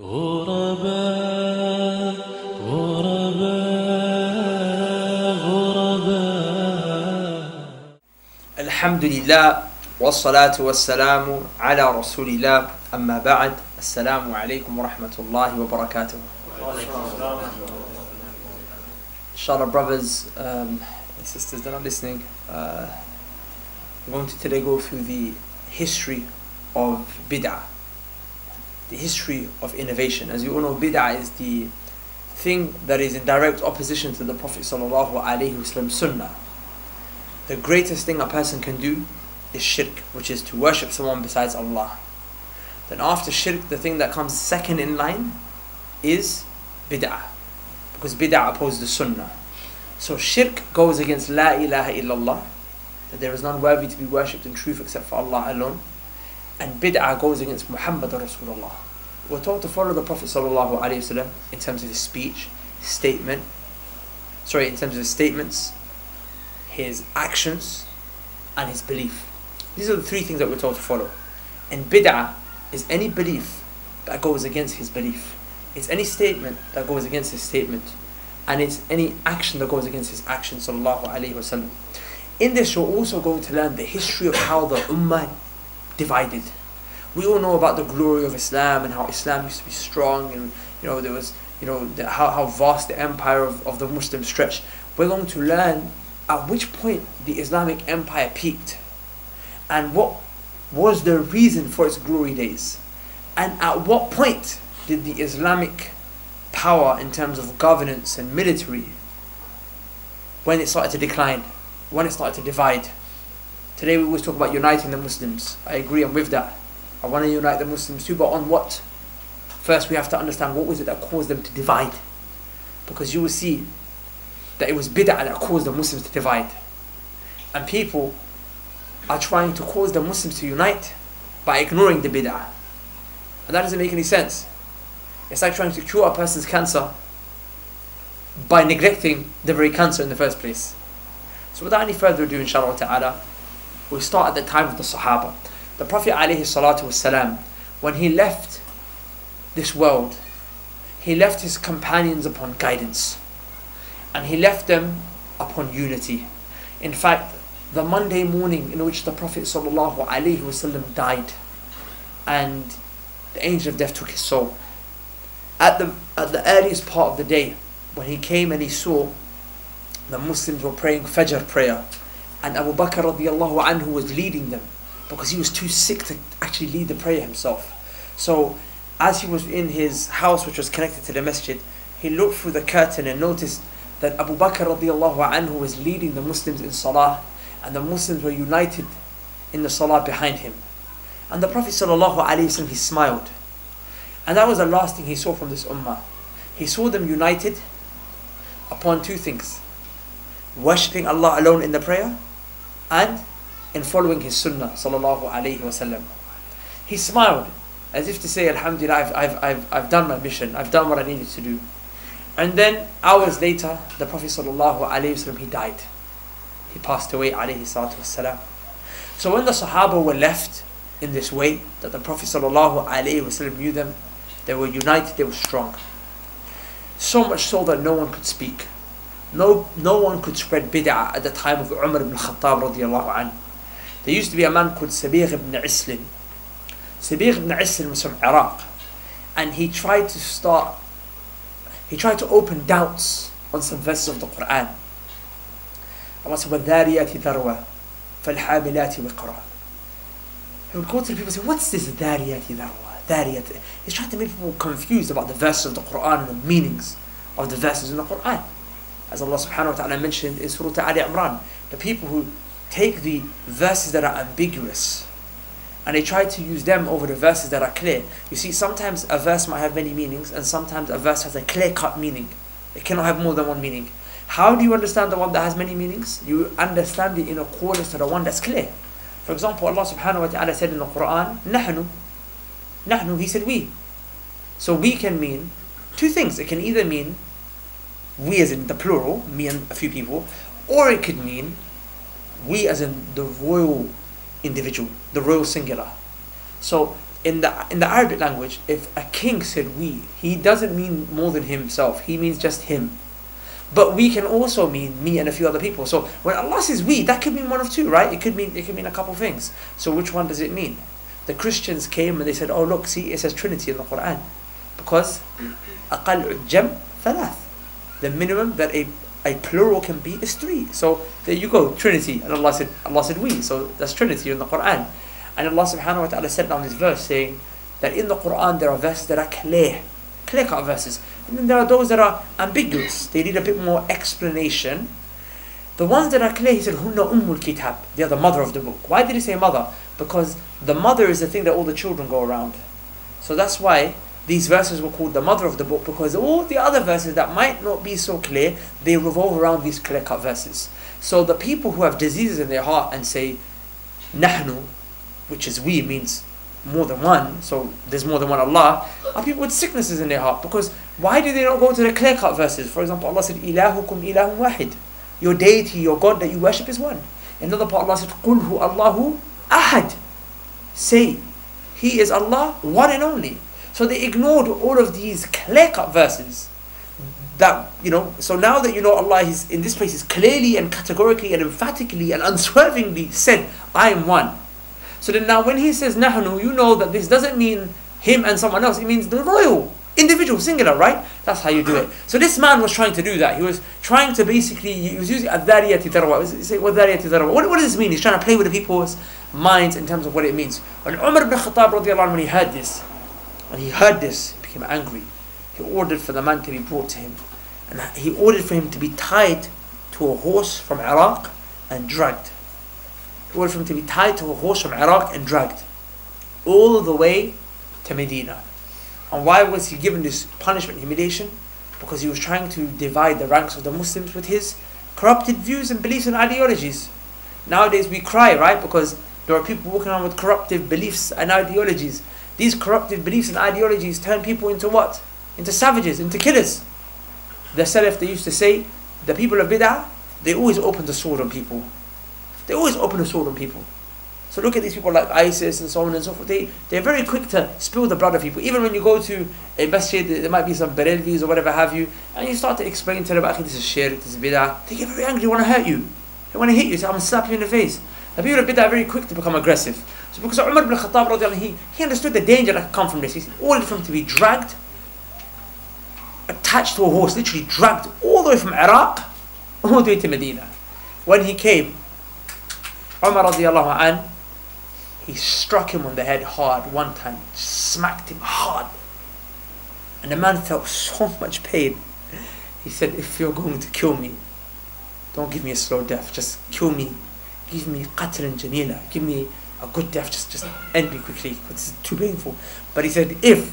غرباء غرباء غرباء الحمد لله والصلاة والسلام على رسول الله أما بعد السلام عليكم ورحمة الله وبركاته Inshallah brothers um, and sisters that are listening uh, I'm going to today go through the history of bid'ah the history of innovation as you all know bid'ah is the thing that is in direct opposition to the Prophet wasallam sunnah the greatest thing a person can do is shirk, which is to worship someone besides Allah. Then after shirk, the thing that comes second in line is bid'ah. Because bid'ah opposes the sunnah. So shirk goes against la ilaha illallah, that there is none worthy to be worshipped in truth except for Allah alone. And bid'ah goes against Muhammad Rasulullah. We're told to follow the Prophet wasallam in terms of his speech, statement, sorry, in terms of his statements, his actions, and his belief. These are the three things that we're told to follow. And bid'ah is any belief that goes against his belief. It's any statement that goes against his statement. And it's any action that goes against his action. Sallallahu Wasallam. In this, you're also going to learn the history of how the Ummah divided. We all know about the glory of Islam and how Islam used to be strong and you know there was you know the, how, how vast the empire of, of the Muslims stretched. We're going to learn at which point the Islamic empire peaked and what was the reason for its glory days and at what point did the Islamic power in terms of governance and military when it started to decline when it started to divide today we always talk about uniting the Muslims I agree I'm with that I want to unite the Muslims too but on what first we have to understand what was it that caused them to divide because you will see that it was bid'ah that caused the Muslims to divide. And people are trying to cause the Muslims to unite by ignoring the bid'ah. And that doesn't make any sense. It's like trying to cure a person's cancer by neglecting the very cancer in the first place. So without any further ado, inshallah ta'ala, we start at the time of the Sahaba. The Prophet wasalam, when he left this world, he left his companions upon guidance and he left them upon unity. In fact, the Monday morning in which the Prophet ﷺ died and the angel of death took his soul, at the, at the earliest part of the day, when he came and he saw the Muslims were praying Fajr prayer, and Abu Bakr radiallahu anhu was leading them because he was too sick to actually lead the prayer himself. So, as he was in his house, which was connected to the masjid, he looked through the curtain and noticed that Abu Bakr radiallahu anhu was leading the Muslims in Salah and the Muslims were united in the Salah behind him. And the Prophet sallallahu alaihi wasallam he smiled. And that was the last thing he saw from this ummah. He saw them united upon two things. Worshipping Allah alone in the prayer and in following his sunnah sallallahu alaihi wasallam. He smiled as if to say, Alhamdulillah, I've, I've, I've, I've done my mission, I've done what I needed to do. And then hours later, the Prophet sallallahu alayhi wasallam, he died. He passed away alayhi salatu. So when the Sahaba were left in this way, that the Prophet sallallahu alayhi wasallam knew them, they were united, they were strong. So much so that no one could speak. No, no one could spread bid'ah at the time of Umar ibn Khattab radiallahu anhu. There used to be a man called Sabir ibn Islin. Sabir ibn Islin was from Iraq. And he tried to start he tried to open doubts on some verses of the Quran. Allah said, وَالذَّارِيَاتِ ذَرْوَةً فَالْحَامِلَاتِ وِقْرًا He would go to the people and say, what's this ذَارِيَاتِ ذَرْوَةً ذَارِيَاتِ He's trying to make people confused about the verses of the Quran and the meanings of the verses in the Quran. As Allah subhanahu wa ta'ala mentioned in Surah Ali Imran, the people who take the verses that are ambiguous and they try to use them over the verses that are clear. You see, sometimes a verse might have many meanings, and sometimes a verse has a clear cut meaning. It cannot have more than one meaning. How do you understand the one that has many meanings? You understand it in accordance to the one that's clear. For example, Allah subhanahu wa ta'ala said in the Quran, Nahnu. Nahnu, He said we. So we can mean two things. It can either mean we as in the plural, me and a few people, or it could mean we as in the royal individual, the royal singular. So in the in the Arabic language, if a king said we, he doesn't mean more than himself. He means just him. But we can also mean me and a few other people. So when Allah says we, that could mean one of two, right? It could mean it could mean a couple things. So which one does it mean? The Christians came and they said, "Oh look, see, it says Trinity in the Quran," because أقل جم ثلاث. The minimum that a a plural can be is three. So there you go, Trinity. And Allah said, Allah said we. So that's Trinity in the Quran. And Allah subhanahu wa ta'ala said down this verse saying that in the Quran there are verses that are clear, clear cut verses. And then there are those that are ambiguous. They need a bit more explanation. The ones that are clear, he said, Hunna ummul kitab. They are the mother of the book. Why did he say mother? Because the mother is the thing that all the children go around. So that's why these verses were called the mother of the book because all the other verses that might not be so clear, they revolve around these clear cut verses. So the people who have diseases in their heart and say, Nahnu, which is we, means more than one, so there's more than one Allah, are people with sicknesses in their heart. Because why do they not go to the clear cut verses? For example, Allah said, Ilahukum ilahum wahid. Your deity, your God that you worship is one. Another part, Allah said, Qulhu Allahu ahad. Say, He is Allah, one and only. So they ignored all of these clear cut verses. That, you know, so now that you know Allah is in this place is clearly and categorically and emphatically and unswervingly said, I am one. So then now when he says nahnu, you know that this doesn't mean him and someone else, it means the royal, individual, singular, right? That's how you do it. So this man was trying to do that. He was trying to basically, he was using adhariyati darwa. Say, what? What, does this mean? He's trying to play with the people's minds in terms of what it means. When Umar ibn Khattab radiallahu anhu, when he heard this, when he heard this, he became angry. He ordered for the man to be brought to him. And he ordered for him to be tied to a horse from Iraq and dragged. He ordered for him to be tied to a horse from Iraq and dragged. All the way to Medina. And why was he given this punishment, humiliation? Because he was trying to divide the ranks of the Muslims with his corrupted views and beliefs and ideologies. Nowadays we cry, right? Because there are people walking around with corruptive beliefs and ideologies. These corruptive beliefs and ideologies turn people into what? Into savages, into killers. The Salaf, they used to say, the people of Bid'ah, they always open the sword on people. They always open the sword on people. So look at these people like ISIS and so on and so forth. They, they're very quick to spill the blood of people. Even when you go to a masjid, there might be some Barelvis or whatever have you, and you start to explain to them, okay, this is shirk, this is bid'ah. They get very angry, they want to hurt you. They want to hit you, so I'm going to slap you in the face. The people of bid'ah are very quick to become aggressive. So because Umar ibn Khattab, he, he understood the danger that come from this. He ordered him to be dragged attached to a horse, literally dragged all the way from Iraq all the way to Medina. When he came, Umar radiallahu an, he struck him on the head hard one time, smacked him hard. And the man felt so much pain. He said, If you're going to kill me, don't give me a slow death, just kill me. Give me qatl jamila, give me a good death, just, just end me quickly, because it's too painful. But he said, If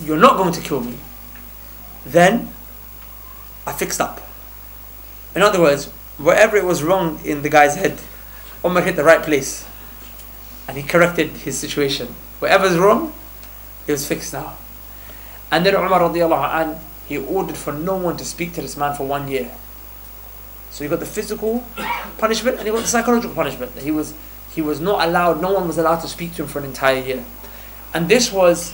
you're not going to kill me, then I fixed up. In other words, wherever it was wrong in the guy's head, Umar hit the right place. And he corrected his situation. Wherever's wrong, it was fixed now. And then Umar radiallahu an, he ordered for no one to speak to this man for one year. So you got the physical punishment and you got the psychological punishment. He was he was not allowed, no one was allowed to speak to him for an entire year. And this was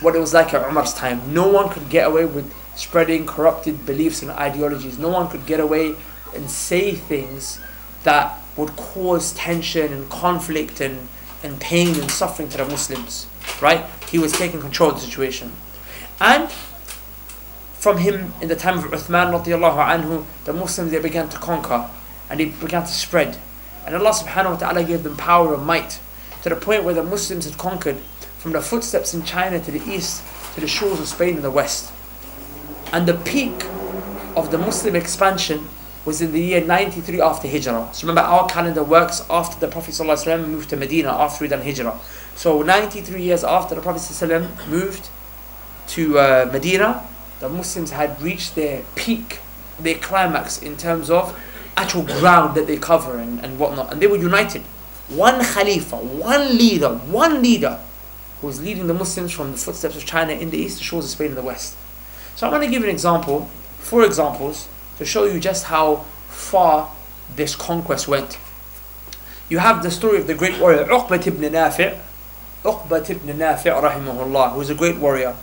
what it was like at Umar's time. No one could get away with spreading corrupted beliefs and ideologies. No one could get away and say things that would cause tension and conflict and, and pain and suffering to the Muslims. Right? He was taking control of the situation. And from him in the time of Uthman anhu, the Muslims they began to conquer and they began to spread. And Allah subhanahu wa ta'ala gave them power and might to the point where the Muslims had conquered from the footsteps in China to the east to the shores of Spain in the west. And the peak of the Muslim expansion was in the year 93 after Hijrah. So remember, our calendar works after the Prophet ﷺ moved to Medina after he done Hijrah. So 93 years after the Prophet ﷺ moved to uh, Medina, the Muslims had reached their peak, their climax in terms of actual ground that they cover and, and whatnot. And they were united. One Khalifa, one leader, one leader who was leading the Muslims from the footsteps of China in the east to shores of Spain in the west. So I'm going to give you an example, four examples, to show you just how far this conquest went. You have the story of the great warrior Uqbat ibn Nafi', Uqbat ibn Nafi' rahimahullah, who was a great warrior.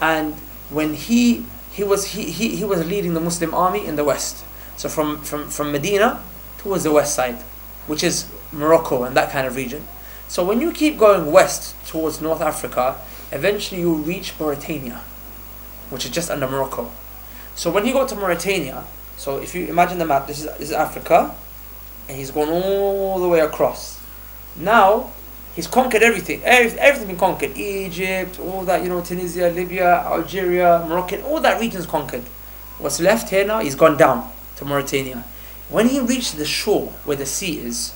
And when he he was he, he, he was leading the Muslim army in the west. So from, from, from Medina towards the west side, which is Morocco and that kind of region. So when you keep going west towards North Africa, eventually you'll reach Mauritania, which is just under Morocco. So when he got to Mauritania, so if you imagine the map, this is, this is Africa, and he's gone all the way across. Now, he's conquered everything. Every, everything been conquered. Egypt, all that, you know, Tunisia, Libya, Algeria, Morocco, all that region's conquered. What's left here now, he's gone down to Mauritania. When he reached the shore where the sea is,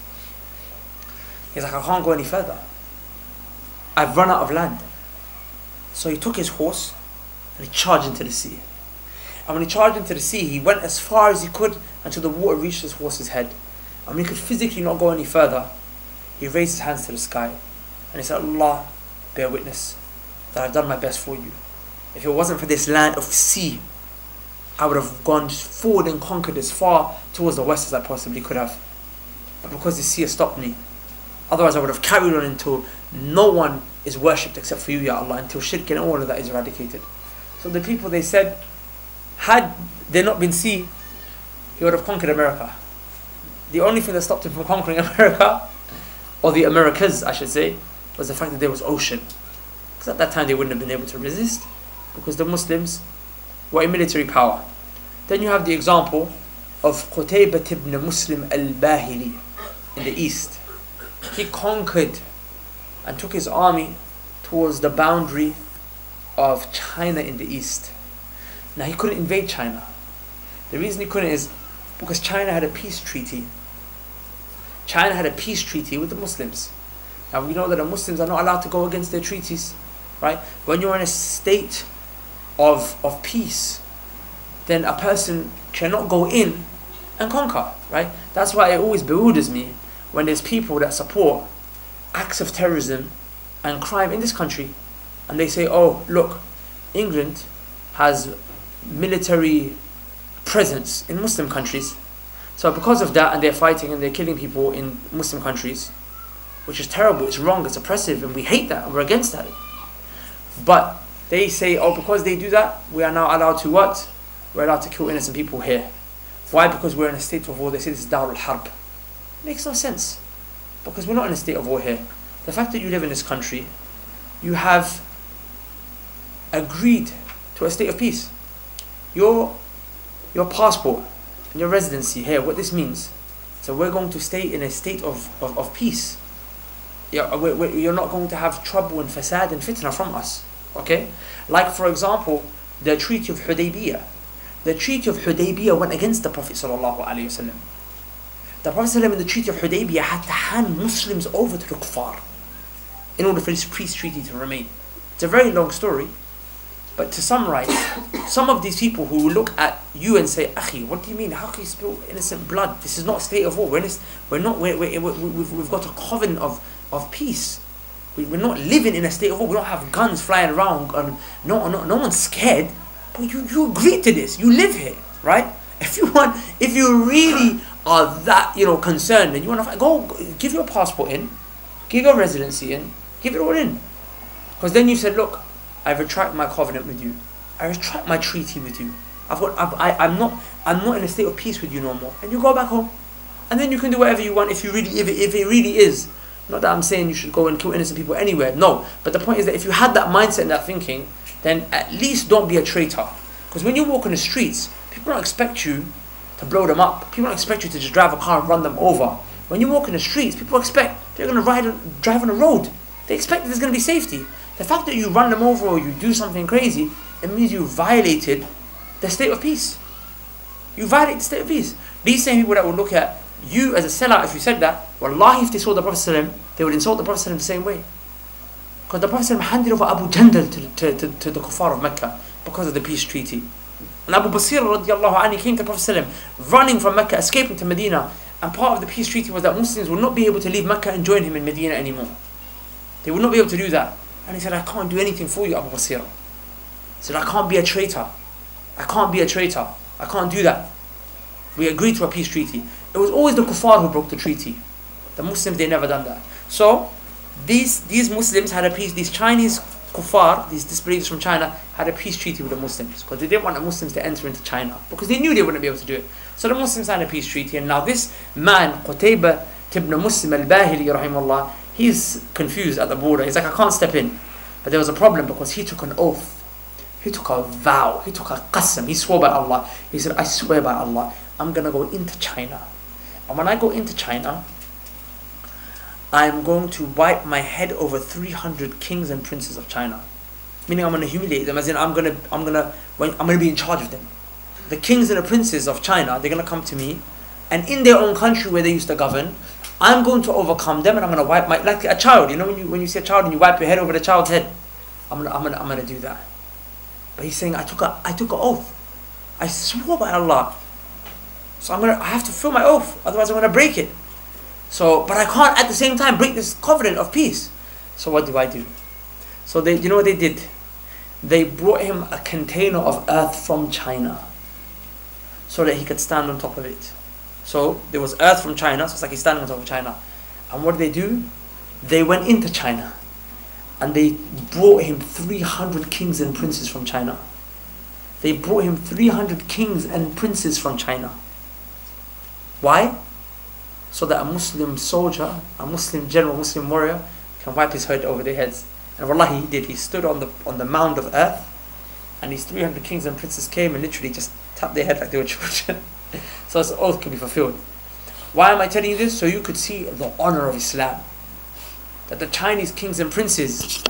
he's like, I can't go any further. I've run out of land. So he took his horse and he charged into the sea. And when he charged into the sea, he went as far as he could until the water reached his horse's head. And when he could physically not go any further, he raised his hands to the sky and he said, Allah, bear witness that I've done my best for you. If it wasn't for this land of sea, I would have gone forward and conquered as far towards the west as I possibly could have. But because the sea has stopped me, otherwise I would have carried on until no one is worshipped except for you, Ya Allah, until shirk and all of that is eradicated. So the people, they said, had there not been sea, he would have conquered America. The only thing that stopped him from conquering America, or the Americas, I should say, was the fact that there was ocean. Because at that time they wouldn't have been able to resist, because the Muslims were a military power. Then you have the example of Qutayba ibn Muslim al-Bahili in the east. He conquered and took his army towards the boundary of China in the east. Now he couldn't invade China. The reason he couldn't is because China had a peace treaty. China had a peace treaty with the Muslims. Now we know that the Muslims are not allowed to go against their treaties, right? When you're in a state of, of peace, then a person cannot go in and conquer, right? That's why it always bewilders me when there's people that support acts of terrorism and crime in this country and they say, oh, look, England has military presence in Muslim countries. So because of that, and they're fighting and they're killing people in Muslim countries, which is terrible, it's wrong, it's oppressive, and we hate that, and we're against that. But they say, oh, because they do that, we are now allowed to what? We're allowed to kill innocent people here. Why? Because we're in a state of war. They say this is Dar al-Harb. Makes no sense. Because we're not in a state of war here. The fact that you live in this country, you have agreed to a state of peace. Your, your passport your residency here, what this means, so we're going to stay in a state of, of, of peace. You're, uh, we- we- you're not going to have trouble and fasad and fitna from us. Okay? Like, for example, the Treaty of Hudaybiyah. The Treaty of Hudaybiyah went against the Prophet. wasallam. The Prophet in the Treaty of Hudaybiyah had to hand Muslims over to the kuffar in order for this peace treaty to remain. It's a very long story, but to summarize, some of these people who look at you and say, Akhi, what do you mean? How can you spill innocent blood? This is not a state of war. We're, in we're not, we're, we're, we we've, we've got a covenant of, of peace. We, we're not living in a state of war. We don't have guns flying around. And no, no, no one's scared. But you, you agreed to this. You live here, right? If you want, if you really are that, you know, concerned and you want to go, give your passport in, give your residency in, give it all in. Because then you said, look, I retract my covenant with you. I retract my treaty with you. I've got, I've, I, I'm not, I'm not in a state of peace with you no more. And you go back home, and then you can do whatever you want if you really, if it, if it really is. Not that I'm saying you should go and kill innocent people anywhere. No, but the point is that if you had that mindset and that thinking, then at least don't be a traitor. Because when you walk on the streets, people don't expect you to blow them up. People don't expect you to just drive a car and run them over. When you walk in the streets, people expect they're going to ride, drive on the road. They expect that there's going to be safety. The fact that you run them over or you do something crazy, it means you violated the state of peace. You violate the state of peace. These same people that will look at you as a sellout if you said that, wallahi, if they saw the Prophet, they would insult the Prophet the same way. Because the Prophet handed over Abu Jandal to, to, to, to, the kuffar of Mecca because of the peace treaty. And Abu Basir radiallahu anhu came to the Prophet running from Mecca, escaping to Medina. And part of the peace treaty was that Muslims would not be able to leave Mecca and join him in Medina anymore. They would not be able to do that. And he said, I can't do anything for you, Abu Basir. He said, I can't be a traitor. I can't be a traitor. I can't do that. We agreed to a peace treaty. It was always the kuffar who broke the treaty. The Muslims, they never done that. So, these these Muslims had a peace. These Chinese kuffar, these disbelievers from China, had a peace treaty with the Muslims because they didn't want the Muslims to enter into China because they knew they wouldn't be able to do it. So the Muslims had a peace treaty, and now this man Qutayba ibn Muslim al-Bahili, rahimahullah, he's confused at the border. He's like, I can't step in. But there was a problem because he took an oath. He took a vow. He took a qasam. He swore by Allah. He said, I swear by Allah, I'm going to go into China. And when I go into China, I'm going to wipe my head over 300 kings and princes of China. Meaning I'm going to humiliate them, as in I'm going to, I'm going to, I'm going to be in charge of them. The kings and the princes of China, they're going to come to me, and in their own country where they used to govern, I'm going to overcome them, and I'm going to wipe my, like a child. You know when you when you see a child and you wipe your head over the child's head, I'm going to, I'm going to, I'm going to do that. But he's saying I took a, I took an oath. I swore by Allah. So I'm gonna, I have to fill my oath, otherwise I'm gonna break it. So, but I can't at the same time break this covenant of peace. So what do I do? So they, you know what they did? They brought him a container of earth from China, so that he could stand on top of it. So there was earth from China, so it's like he's standing on top of China. And what did they do? They went into China, and they brought him 300 kings and princes from China. They brought him 300 kings and princes from China. Why? So that a Muslim soldier, a Muslim general, Muslim warrior can wipe his head over their heads. And wallahi he did. He stood on the on the mound of earth and these 300 kings and princes came and literally just tapped their head like they were children. So this oath could be fulfilled. Why am I telling you this? So you could see the honor of Islam. That the Chinese kings and princes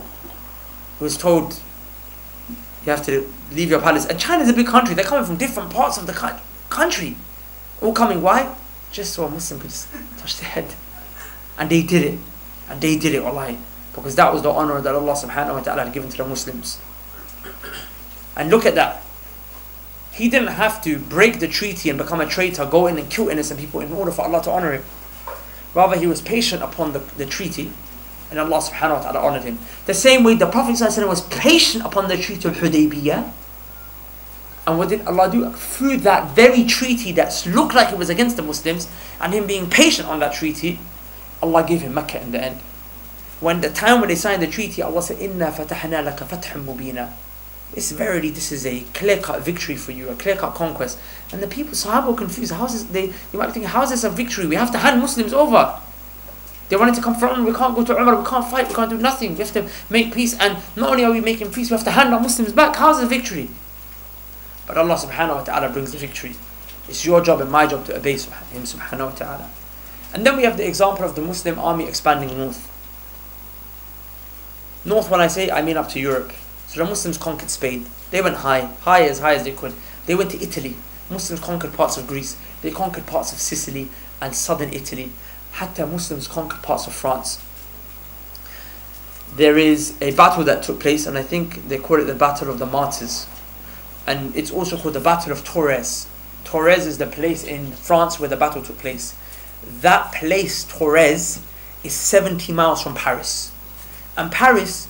was told you have to leave your palace. And China is a big country. They're coming from different parts of the country. All coming. Why? Just so a Muslim could just touch their head. And they did it. And they did it, wallahi. Because that was the honor that Allah subhanahu wa ta'ala had given to the Muslims. And look at that. He didn't have to break the treaty and become a traitor, go in and kill innocent people in order for Allah to honor him. Rather, he was patient upon the, the treaty and Allah subhanahu wa ta'ala honored him. The same way the Prophet was patient upon the treaty of Hudaybiyah. And what did Allah do? Through that very treaty that looked like it was against the Muslims, and him being patient on that treaty, Allah gave him Mecca in the end. When the time when they signed the treaty, Allah said, Inna fatahna laka fatham mubina. It's verily this is a clear cut victory for you, a clear cut conquest. And the people, Sahaba were confused. How is this, they, you might be thinking, how is this a victory? We have to hand Muslims over. They wanted to confront we can't go to Umrah, we can't fight, we can't do nothing. We have to make peace, and not only are we making peace, we have to hand our Muslims back. How's the victory? But Allah subhanahu wa ta'ala brings the victory. It's your job and my job to obey Him subhanahu wa ta'ala. And then we have the example of the Muslim army expanding north. North, when I say, I mean up to Europe. So the Muslims conquered Spain. They went high, high as high as they could. They went to Italy. Muslims conquered parts of Greece. They conquered parts of Sicily and southern Italy. Hatta Muslims conquered parts of France. There is a battle that took place, and I think they call it the Battle of the Martyrs. And it's also called the Battle of Torres. Torres is the place in France where the battle took place. That place, Torres, is 70 miles from Paris. And Paris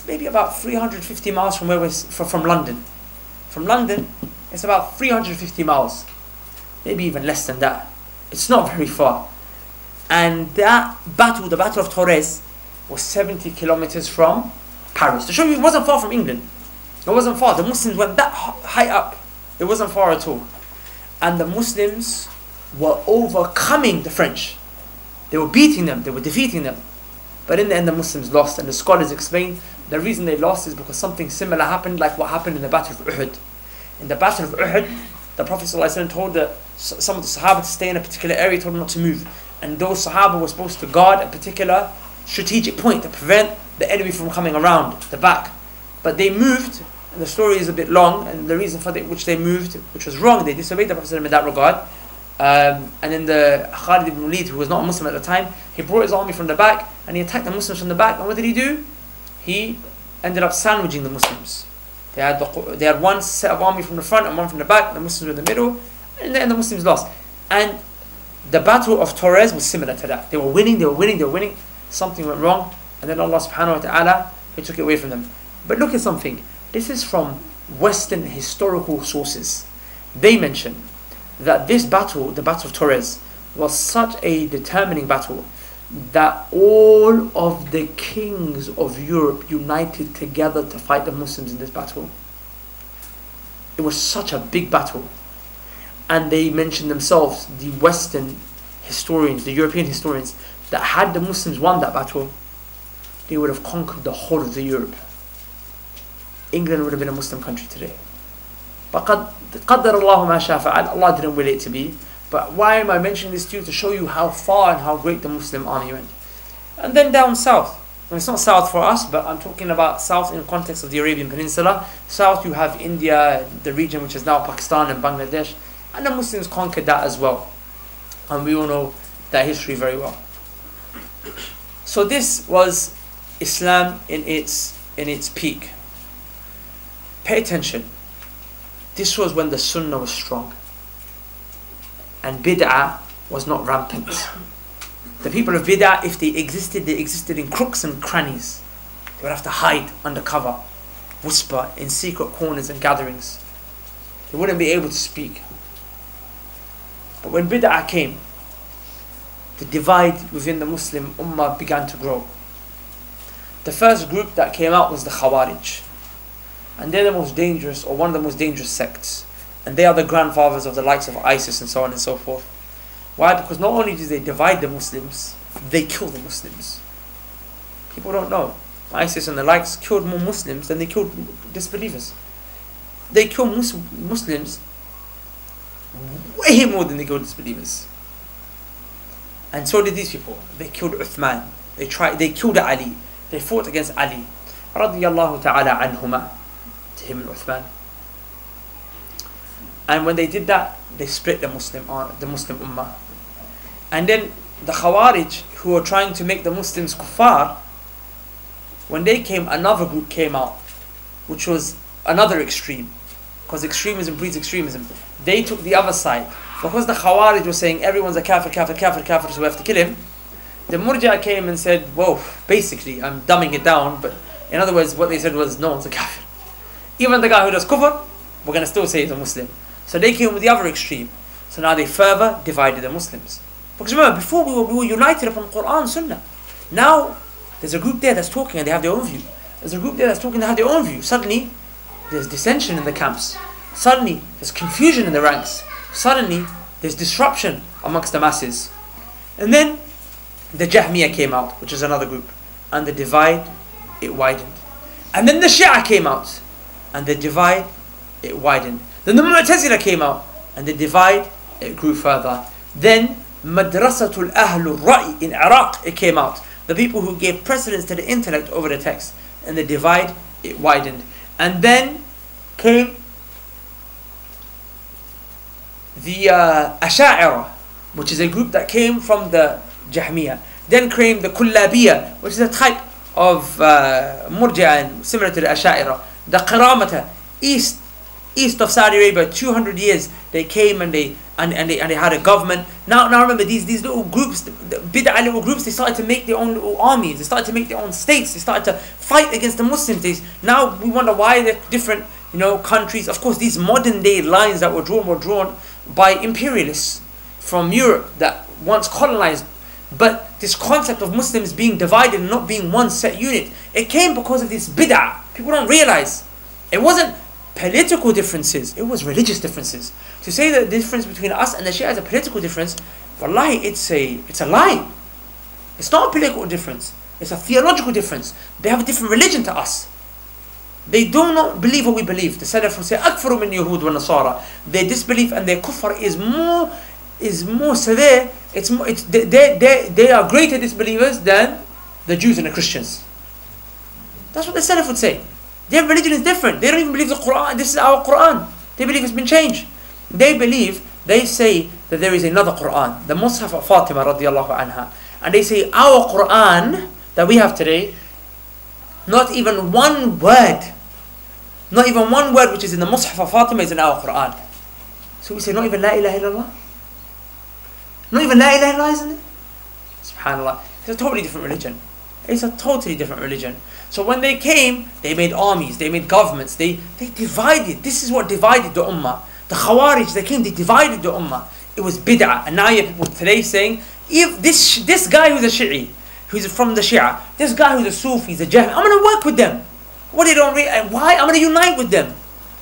is maybe about 350 miles from where we're from London. From London, it's about 350 miles. Maybe even less than that. It's not very far. And that battle, the Battle of Torres, was 70 kilometers from Paris. To show you it wasn't far from England. It wasn't far. The Muslims went that high up. It wasn't far at all. And the Muslims were overcoming the French. They were beating them, they were defeating them. But in the end, the Muslims lost. And the scholars explain the reason they lost is because something similar happened, like what happened in the Battle of Uhud. In the Battle of Uhud, the Prophet ﷺ told the, some of the Sahaba to stay in a particular area, told them not to move and those Sahaba were supposed to guard a particular strategic point to prevent the enemy from coming around the back. But they moved, and the story is a bit long, and the reason for the, which they moved, which was wrong, they disobeyed the Prophet ﷺ in that regard. Um, and then the Khalid ibn Walid, who was not a Muslim at the time, he brought his army from the back and he attacked the Muslims from the back. And what did he do? He ended up sandwiching the Muslims. They had, the, they had one set of army from the front and one from the back, the Muslims were in the middle, and then the Muslims lost. And the battle of Torres was similar to that. They were winning, they were winning, they were winning. Something went wrong, and then Allah subhanahu wa ta'ala He took it away from them. But look at something. This is from Western historical sources. They mention that this battle, the Battle of Torres, was such a determining battle that all of the kings of Europe united together to fight the Muslims in this battle. It was such a big battle. And they mentioned themselves, the Western historians, the European historians, that had the Muslims won that battle, they would have conquered the whole of the Europe. England would have been a Muslim country today. But قد قدر الله ما شاء فعل. Allah didn't will it to be. but why am I mentioning this to you? To show you how far and how great the Muslim army went. And then down south. And it's not south for us, but I'm talking about south in the context of the Arabian Peninsula. South you have India, the region which is now Pakistan and Bangladesh. And the Muslims conquered that as well. And we all know that history very well. So this was Islam in its in its peak. Pay attention. This was when the Sunnah was strong. And Bid'ah was not rampant. The people of Bid'ah, if they existed, they existed in crooks and crannies. They would have to hide under cover, whisper in secret corners and gatherings. They wouldn't be able to speak. But when Bid'ah came, the divide within the Muslim Ummah began to grow. The first group that came out was the Khawarij. And they're the most dangerous, or one of the most dangerous sects. And they are the grandfathers of the likes of ISIS and so on and so forth. Why? Because not only do they divide the Muslims, they kill the Muslims. People don't know. ISIS and the likes killed more Muslims than they killed disbelievers. They kill mus- Muslims way more than they killed disbelievers. And so did these people. They killed Uthman. They tried. They killed Ali. They fought against Ali. Radiyallahu ta'ala anhuma. To him and Uthman. And when they did that, they split the Muslim the Muslim Ummah. And then the Khawarij, who were trying to make the Muslims kuffar, when they came, another group came out, which was another extreme. Because extremism breeds extremism. They took the other side. Because the Khawarij were saying everyone's a kafir, kafir, kafir, kafir, so we have to kill him. The Murja came and said, whoa, basically, I'm dumbing it down, but in other words, what they said was, no one's a kafir. Even the guy who does kufr, we're going to still say he's a Muslim. So they came with the other extreme. So now they further divided the Muslims. Because remember, before we were, we were united upon Quran, Sunnah. Now, there's a group there that's talking and they have their own view. There's a group there that's talking and they have their own view. Suddenly, there's dissension in the camps. Suddenly, there's confusion in the ranks. Suddenly, there's disruption amongst the masses. And then, the Jahmiyyah came out, which is another group. And the divide, it widened. And then the Shia came out. And the divide, it widened. Then the Mu'tazila came out. And the divide, it grew further. Then, Madrasatul Ahlul Ra'i in Iraq, it came out. The people who gave precedence to the intellect over the text. And the divide, it widened. And then came the uh, Asha'ira, which is a group that came from the Jahmiyyah. Then came the Kullabiyah, which is a type of uh, Murji'ah, similar to the Asha'ira. The Qaramata, east, east of Saudi Arabia, 200 years, they came and they and, and, they, and they had a government. Now, now remember these these little groups, the, bid'ah little groups, they started to make their own little armies. They started to make their own states. They started to fight against the Muslims. They, now we wonder why the different you know countries. Of course, these modern day lines that were drawn were drawn by imperialists from Europe that once colonized. But this concept of Muslims being divided and not being one set unit, it came because of this bid'ah. People don't realize it wasn't political differences, it was religious differences. To say that the difference between us and the Shia is a political difference, wallahi, it's a, it's a lie. It's not a political difference, it's a theological difference. They have a different religion to us. They do not believe what we believe. The Salaf will say, أكثر من يهود ونصارى. Their disbelief and their kufr is more, is more severe. It's more, it's, they, they, they, they are greater disbelievers than the Jews and the Christians. That's what the Salaf would say. Their religion is different. They don't even believe the Quran. This is our Quran. They believe it's been changed. They believe, they say that there is another Quran, the Mus'haf of Fatima radiallahu anha. And they say our Quran that we have today, not even one word, not even one word which is in the Mus'haf of Fatima is in our Quran. So we say, not even La ilaha illallah? Not even La ilaha illallah, isn't it? Subhanallah. It's a totally different religion. It's a totally different religion. So when they came, they made armies, they made governments, they, they divided. This is what divided the ummah. The Khawarij, they came, they divided the ummah. It was bid'ah. And now you have people today saying if this this guy who's a Shi'i, who's from the Shia, this guy who's a Sufi, he's a Jahmi, I'm gonna work with them. What they don't realize, why? I'm gonna unite with them.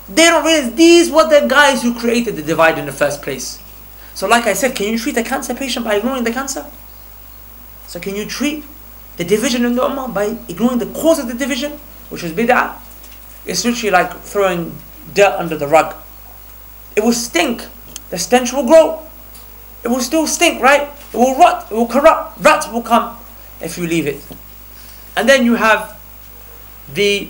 They don't realize these were the guys who created the divide in the first place. So, like I said, can you treat a cancer patient by ignoring the cancer? So, can you treat the division in the ummah by ignoring the cause of the division, which is bid'ah? It's literally like throwing dirt under the rug. It will stink. The stench will grow. It will still stink, right? It will rot. It will corrupt. Rats will come if you leave it. And then you have the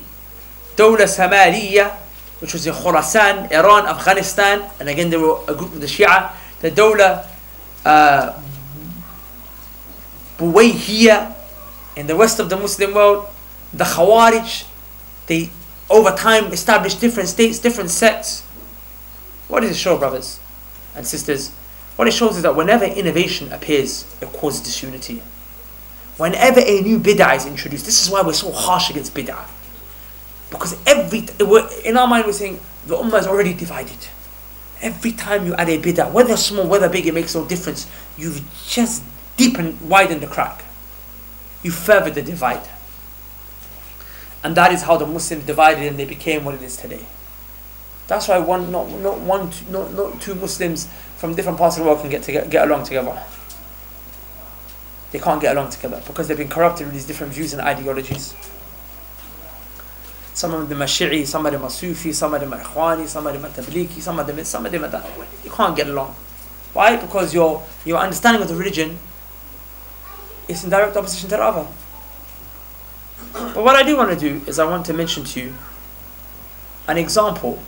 Dawla Samariya, which was in Khurasan, Iran, Afghanistan, and again there were a group of the Shia. The Dawla uh, Buwayhiya in the west of the Muslim world. The Khawarij, they over time established different states, different sects. What does it show, brothers and sisters? What it shows is that whenever innovation appears, it causes disunity. Whenever a new bid'ah is introduced, this is why we're so harsh against bid'ah. Because every, in our mind, we're saying the ummah is already divided. Every time you add a bid'ah, whether small, whether big, it makes no difference. You've just deepened, widened the crack. You further the divide. And that is how the Muslims divided and they became what it is today. That's why one, not, not one, not, not two Muslims from different parts of the world can get, to get, get along together. They can't get along together because they've been corrupted with these different views and ideologies. Some of them are Shi'i, some of them are Sufi, some of them are Ikhwani, some of them are Tablighi, some of them some of them are that. You can't get along. Why? Because your, your understanding of the religion is in direct opposition to the other. But what I do want to do is I want to mention to you an example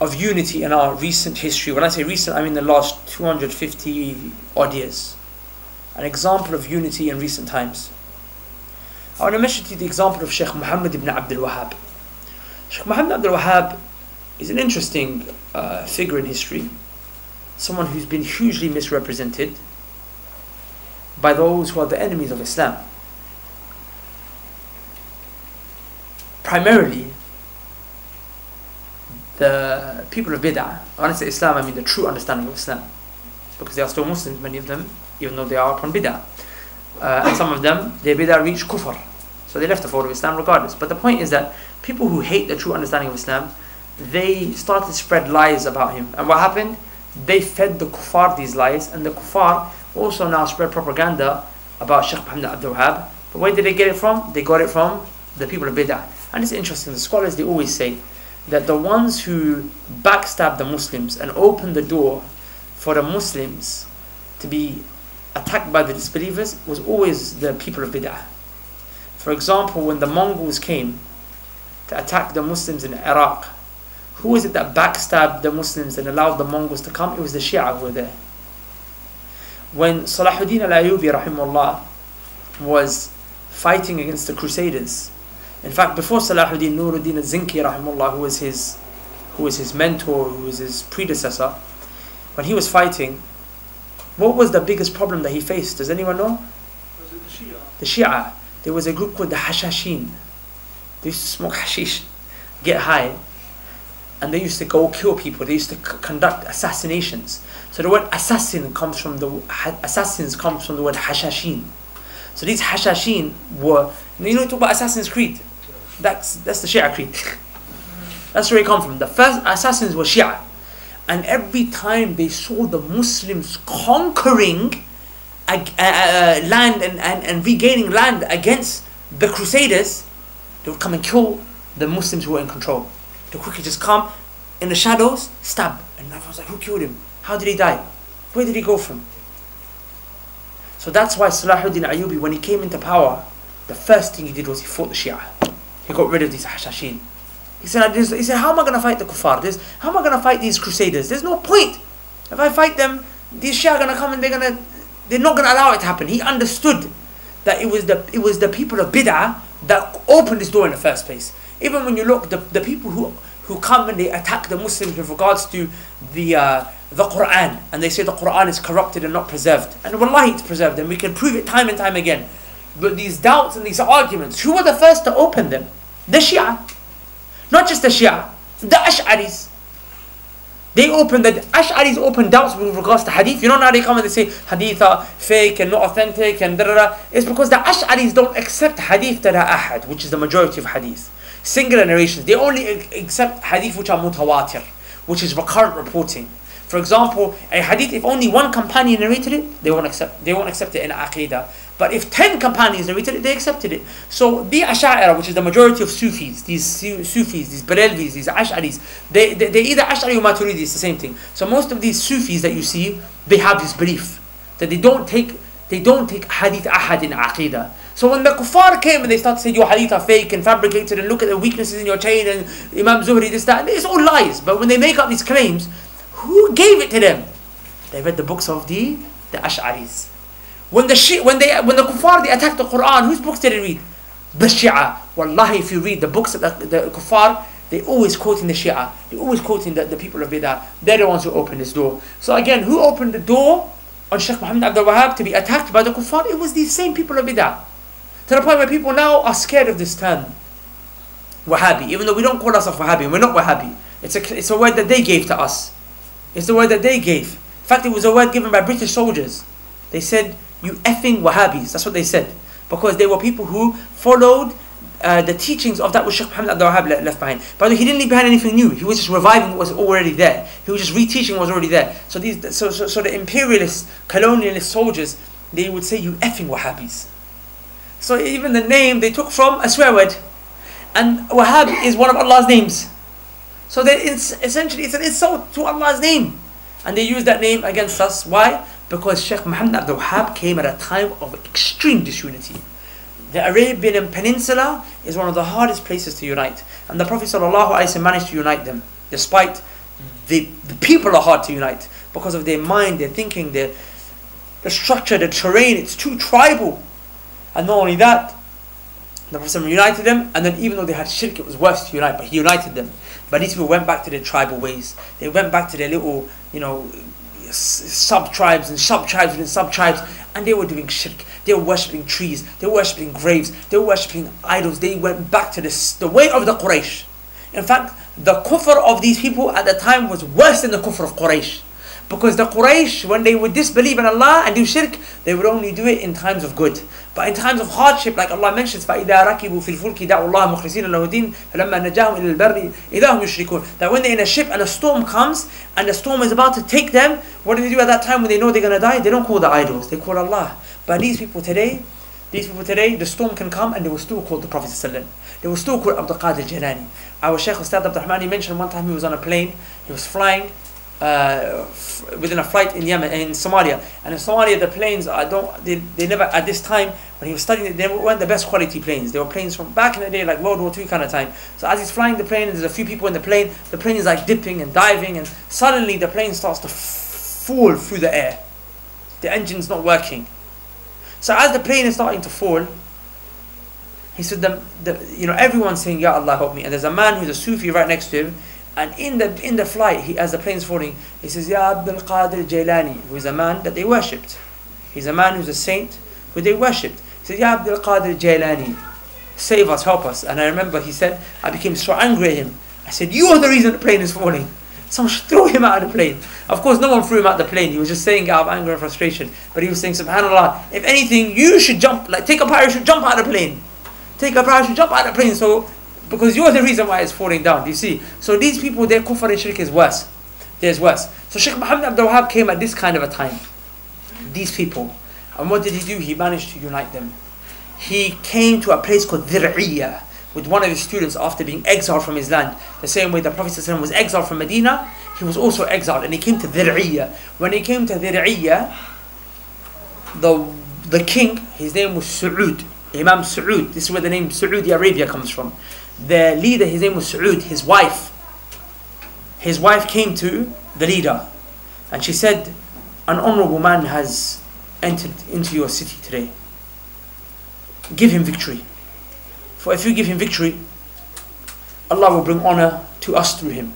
of unity in our recent history. When I say recent, I mean the last 250 odd years. An example of unity in recent times. I want to mention to you the example of Sheikh Muhammad ibn Abdul Wahhab. Sheikh Muhammad ibn Abdul Wahhab is an interesting uh, figure in history, someone who's been hugely misrepresented by those who are the enemies of Islam. Primarily, the people of Bid'ah, when I say Islam, I mean the true understanding of Islam. Because they are still Muslims, many of them, even though they are upon Bid'ah. Uh, and some of them, their Bid'ah reached Kufr. So they left the fold of Islam regardless. But the point is that people who hate the true understanding of Islam, they started to spread lies about him. And what happened? They fed the kuffar these lies, and the kuffar also now spread propaganda about Sheikh Muhammad Abdul Wahhab. But where did they get it from? They got it from the people of Bid'ah. And it's interesting, the scholars they always say that the ones who backstab the Muslims and open the door for the Muslims to be attacked by the disbelievers was always the people of Bid'ah. For example, when the Mongols came to attack the Muslims in Iraq, who was it that backstabbed the Muslims and allowed the Mongols to come? It was the Shia who were there. When Salahuddin al-Ayyubi rahimahullah was fighting against the Crusaders, in fact, before Salahuddin Nuruddin al-Zinki rahimahullah, who was his who was his mentor, who was his predecessor, when he was fighting, what was the biggest problem that he faced? Does anyone know? Was it the Shia? The Shia. There was a group called the Hashashin. They used to smoke hashish, get high, and they used to go kill people. They used to c- conduct assassinations. So the word assassin comes from the assassins comes from the word Hashashin. So these Hashashin were you know talk about Assassin's Creed. That's that's the Shia creed. that's where it come from. The first assassins were Shia. And every time they saw the Muslims conquering uh, uh, land and, and, and regaining land against the Crusaders, they would come and kill the Muslims who were in control. They quickly just come in the shadows, stab. And everyone's like, who killed him? How did he die? Where did he go from? So that's why Salahuddin Ayyubi, when he came into power, the first thing he did was he fought the Shia. He got rid of these Hashashin. He said, he said, how am I going to fight the kuffar? There's, how am I going to fight these crusaders? There's no point. If I fight them, these Shia are going to come and they're going to, they're not going to allow it to happen. He understood that it was the, it was the people of Bid'ah that opened this door in the first place. Even when you look, the, the people who, who come and they attack the Muslims with regards to the, uh, the Quran, and they say the Quran is corrupted and not preserved. And wallahi it's preserved, and we can prove it time and time again. But these doubts and these arguments, who were the first to open them? The Shia. Not just the Shia, the Ash'aris. They open the Ash'aris open doubts with regards to hadith. You know now they come and they say hadith are fake and not authentic and da da da. It's because the Ash'aris don't accept hadith that are ahad, which is the majority of hadith. Singular narrations. They only accept hadith which are mutawatir, which is recurrent reporting. For example, a hadith, if only one companion narrated it, they won't accept. They won't accept it in aqidah. But if ten companions narrated it, they accepted it. So the Ash'ara, which is the majority of Sufis, these Sufis, these Barelvis, these Ash'aris, they, they, they either Ash'ari or Maturidi, it's the same thing. So most of these Sufis that you see, they have this belief that they don't take they don't take hadith ahad in aqidah. So when the kuffar came and they started saying your hadith are fake and fabricated and look at the weaknesses in your chain and Imam Zuhri, this, that, it's all lies. But when they make up these claims, who gave it to them? They read the books of the, the Ash'aris. When the Shi- when they when the kuffar they attacked the Quran, whose books did they read? The Shia. Wallahi, if you read the books of the, the kuffar, they always quoting the Shia. They always quoting the, the people of Bidah. They're the ones who opened this door. So again, who opened the door on Sheikh Muhammad Abdul Wahhab to be attacked by the kuffar? It was these same people of Bidah. To the point where people now are scared of this term. Wahhabi, even though we don't call ourselves Wahhabi, we're not Wahhabi. It's a, it's a word that they gave to us. It's the word that they gave. In fact, it was a word given by British soldiers. They said, you effing Wahhabis. That's what they said. Because they were people who followed uh, the teachings of that which Sheikh Muhammad Abdul Wahhab left behind. Way, he didn't leave behind anything new. He was just reviving what was already there. He was just reteaching what was already there. So these, so, so, so the imperialist, colonialist soldiers, they would say, you effing Wahhabis. So even the name they took from a swear word. And Wahhab is one of Allah's names. So it's essentially it's an insult to Allah's name. And they use that name against us. Why? Because Sheikh Muhammad Abdul Wahhab came at a time of extreme disunity. The Arabian Peninsula is one of the hardest places to unite. And the Prophet ﷺ managed to unite them. Despite the, the people are hard to unite. Because of their mind, their thinking, their, the structure, the terrain, it's too tribal. And not only that, the Prophet united them, and then even though they had shirk, it was worse to unite, but he united them. But these people went back to their tribal ways. They went back to their little, you know, sub tribes and sub tribes within sub tribes, and they were doing shirk. They were worshipping trees. They were worshipping graves. They were worshipping idols. They went back to this, the way of the Quraysh. In fact, the kufr of these people at the time was worse than the kufr of Quraysh. Because the Quraysh, when they would disbelieve in Allah and do shirk, they would only do it in times of good. But in times of hardship, like Allah mentions, فَإِذَا رَكِبُوا فِي الْفُلْكِ دَعُوا اللَّهَ مُخْلِصِينَ لَهُ الدِّينَ فَلَمَّا نَجَاهُمْ إِلَى الْبَرِّ إِذَا هُمْ يُشْرِكُونَ That when they're in a ship and a storm comes, and the storm is about to take them, what do they do at that time when they know they're going to die? They don't call the idols, they call Allah. But these people today, these people today, the storm can come and they will still call the Prophet ﷺ. They will still call Abdul Qadir Jilani. Our Shaykh Ustad Abdul Rahman, he mentioned one time he was on a plane, he was flying, uh, within a flight in Yemen in Somalia. And in Somalia, the planes I don't they, they never at this time when he was studying they weren't the best quality planes. They were planes from back in the day, like World War II kind of time. So as he's flying the plane, and there's a few people in the plane. The plane is like dipping and diving, and suddenly the plane starts to fall through the air. The engine's not working. So as the plane is starting to fall, he said, the, the, you know, everyone's saying, Ya Allah, help me. And there's a man who's a Sufi right next to him. And in the in the flight, he, as the plane's falling, he says, Ya Abdul Qadir Jailani, who is a man that they worshipped. He's a man who's a saint who they worshipped. He said, Ya Abdul Qadir Jailani, save us, help us. And I remember he said, I became so angry at him. I said, You are the reason the plane is falling. Someone throw him out of the plane. Of course, no one threw him out of the plane. He was just saying out of anger and frustration. But he was saying, Subhanallah, if anything, you should jump, like take a parachute, jump out of the plane. Take a parachute, jump out of the plane. So, because you're the reason why it's falling down. Do you see? So these people, their kufr and shirk is worse. There's worse. So Sheikh Muhammad Abdul Wahhab came at this kind of a time. These people. And what did he do? He managed to unite them. He came to a place called Dir'iyah with one of his students after being exiled from his land. The same way the Prophet was exiled from Medina, he was also exiled and he came to Dir'iyah. When he came to Dir'iyah, the, the king, his name was Su'ud, Imam Su'ud. This is where the name Saudi Arabia comes from. The leader, his name was Su'ud, his wife. His wife came to the leader and she said, An honorable man has entered into your city today. Give him victory. For if you give him victory, Allah will bring honor to us through him.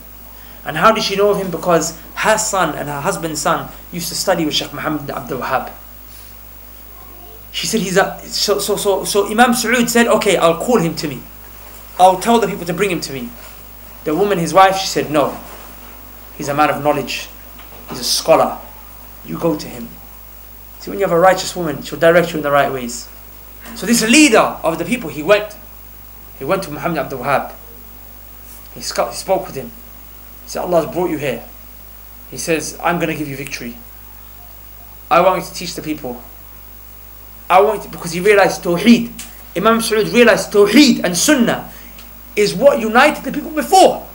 And how did she know of him? Because her son and her husband's son used to study with Sheikh Muhammad Abdul Wahab. She said he's a so so so so Imam Saud said, Okay, I'll call him to me. I'll tell the people to bring him to me. The woman, his wife, she said no. He's a man of knowledge. He's a scholar. You go to him. See, when you have a righteous woman, she'll direct you in the right ways. So this leader of the people, he went. He went to Muhammad Abdul Wahhab. He spoke with him. He said, Allah has brought you here. He says, I'm going to give you victory. I want you to teach the people. I want you to, because he realized Tawheed. Imam Saud realized Tawheed and Sunnah is what united the people before.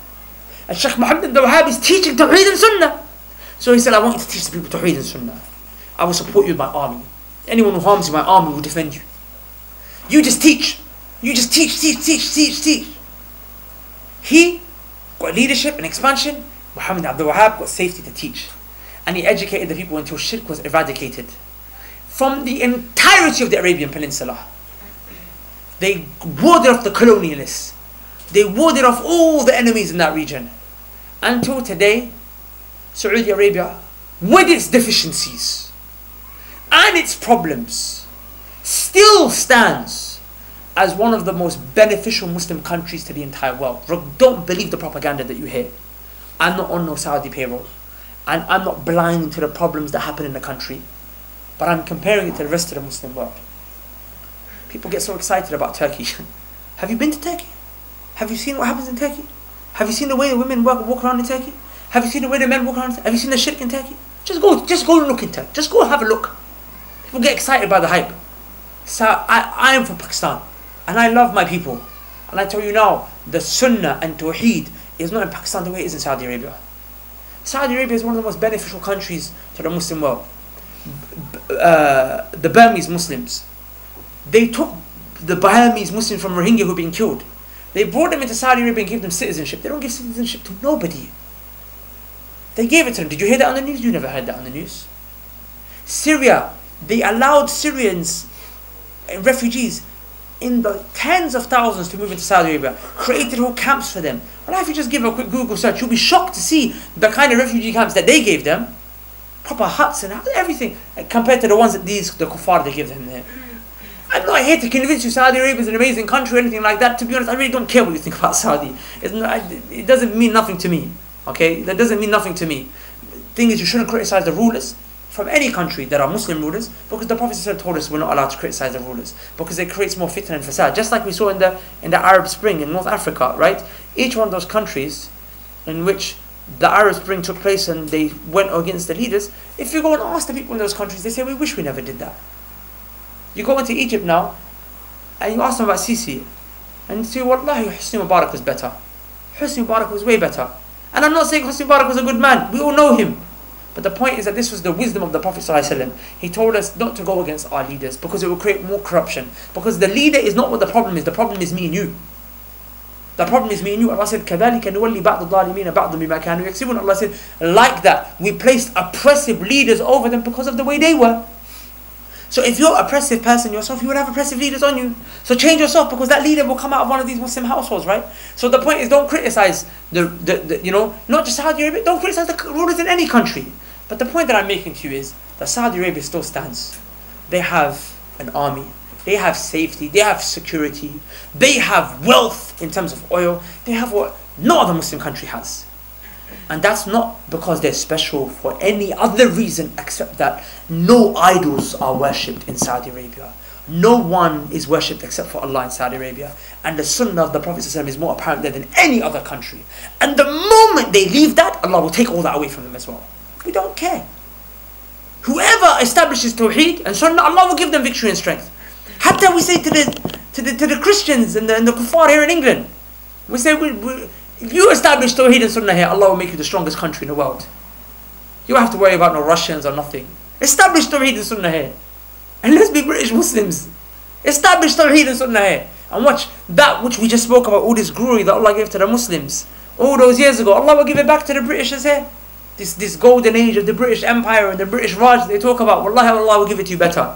And Sheikh Muhammad Abdul Wahhab is teaching Tawheed and Sunnah. So he said, I want you to teach the people Tawheed and Sunnah. I will support you with my army. Anyone who harms you, my army will defend you. You just teach. You just teach, teach, teach, teach, teach. He got leadership and expansion. Muhammad Abdul Wahhab got safety to teach. And he educated the people until shirk was eradicated. From the entirety of the Arabian Peninsula. They warded off the colonialists. They warded off all the enemies in that region. Until today, Saudi Arabia, with its deficiencies and its problems, still stands as one of the most beneficial Muslim countries to the entire world. Don't believe the propaganda that you hear. I'm not on no Saudi payroll. And I'm not blind to the problems that happen in the country. But I'm comparing it to the rest of the Muslim world. People get so excited about Turkey. Have you been to Turkey? Have you seen what happens in Turkey? Have you seen the way the women walk, walk around in Turkey? Have you seen the way the men walk around? Have you seen the shirk in Turkey? Just go, just go and look in Turkey. Just go and have a look. People get excited by the hype. So I, I am from Pakistan, and I love my people. And I tell you now, the Sunnah and Tawheed is not in Pakistan the way it is in Saudi Arabia. Saudi Arabia is one of the most beneficial countries to the Muslim world. Uh, the Burmese Muslims, they took the Burmese Muslims from Rohingya who've been killed. They brought them into Saudi Arabia and gave them citizenship. They don't give citizenship to nobody. They gave it to them. Did you hear that on the news? You never heard that on the news. Syria, they allowed Syrians and refugees in the tens of thousands to move into Saudi Arabia, created whole camps for them. Well, if you just give a quick Google search, you'll be shocked to see the kind of refugee camps that they gave them. Proper huts and everything, uh, compared to the ones that these, the kuffar, they give them there. I'm not here to convince you Saudi Arabia is an amazing country or anything like that. To be honest, I really don't care what you think about Saudi. Not, it doesn't mean nothing to me. Okay, that doesn't mean nothing to me. Thing is, you shouldn't criticize the rulers from any country that are Muslim rulers because the Prophet told us we're not allowed to criticize the rulers because it creates more fitna and fasad. Just like we saw in the in the Arab Spring in North Africa, right? Each one of those countries in which the Arab Spring took place and they went against the leaders, if you go and ask the people in those countries, they say, We wish we never did that. You go into Egypt now and you ask them about Sisi and you say, Wallahi, Husni Mubarak was better. Husni Mubarak was way better. And I'm not saying Husni Mubarak was a good man, we all know him. But the point is that this was the wisdom of the Prophet ﷺ. He told us not to go against our leaders because it will create more corruption. Because the leader is not what the problem is, the problem is me and you. The problem is me and you. Allah said, كَذَلِكَ نُوَلِّي بَعْضُ الظَّالِمِينَ بَعْضُ بِمَا كَانُوا يَكْسِبُونَ Allah said, like that, we placed oppressive leaders over them because of the way they were. So if you're an oppressive person yourself, you will have oppressive leaders on you. So change yourself because that leader will come out of one of these Muslim households, right? So the point is don't criticize the, the, the you know, not just Saudi Arabia, don't criticize the rulers in any country. But the point that I'm making to you is that Saudi Arabia still stands. They have an army. They have safety. They have security. They have wealth in terms of oil. They have what no other Muslim country has. And that's not because they're special for any other reason except that no idols are worshipped in Saudi Arabia. No one is worshipped except for Allah in Saudi Arabia. And the sunnah of the Prophet is more apparent there than any other country. And the moment they leave that, Allah will take all that away from them as well. We don't care. Whoever establishes Tawheed and Sunnah, Allah will give them victory and strength. Hatta we say to the, to the, to the Christians and the, and the Kuffar here in England, we say, we, we, if you establish Tawheed and Sunnah here, Allah will make you the strongest country in the world. You don't have to worry about no Russians or nothing. Establish Tawheed and Sunnah here. And let's be British Muslims. Establish Tawheed and Sunnah here. And watch that which we just spoke about, all this glory that Allah gave to the Muslims all those years ago, Allah will give it back to the Britishers here. This, this golden age of the British Empire and the British Raj they talk about, Wallahi Allah will give it to you better.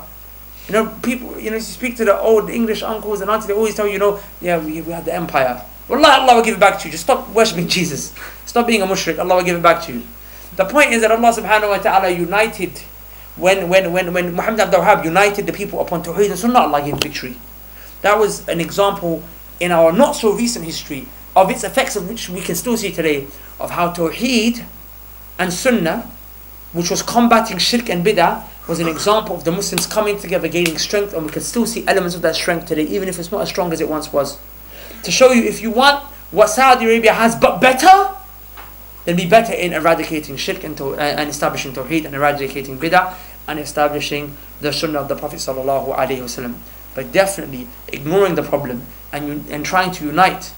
You know, people, you know, you speak to the old English uncles and aunties, they always tell you, you know, yeah, we, we had the empire. Wallahi Allah will give it back to you. Just stop worshipping Jesus. Stop being a mushrik. Allah will give it back to you. The point is that Allah subhanahu wa ta'ala united when when when when Muhammad Abdul Wahhab united the people upon Tawheed and Sunnah, Allah gave victory. That was an example in our not so recent history of its effects of which we can still see today of how Tawheed and Sunnah, which was combating shirk and bid'ah, was an example of the Muslims coming together, gaining strength, and we can still see elements of that strength today, even if it's not as strong as it once was. To show you, if you want what Saudi Arabia has but better, then be better in eradicating shirk and, to, uh, and establishing tawheed and eradicating bid'ah and establishing the sunnah of the Prophet sallallahu alaihi wasallam. But definitely ignoring the problem and, and trying to unite,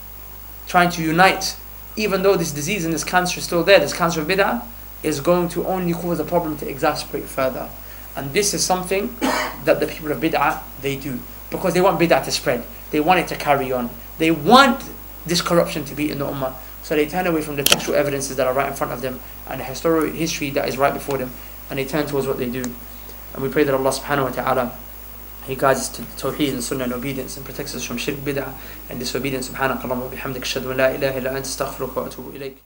trying to unite, even though this disease and this cancer is still there, this cancer of bid'ah, is going to only cause the problem to exacerbate further. And this is something that the people of bid'ah, they do. Because they want bid'ah to spread. They want it to carry on. They want this corruption to be in the ummah. So they turn away from the textual evidences that are right in front of them and the historical history that is right before them and they turn towards what they do. And we pray that Allah subhanahu wa ta'ala He guides us to Tawheed and Sunnah and obedience and protects us from shirk, bid'ah and disobedience. Subhanakallahumma bihamdik, shadu an la ilaha illa anta, astaghfiruka wa atubu ilayk.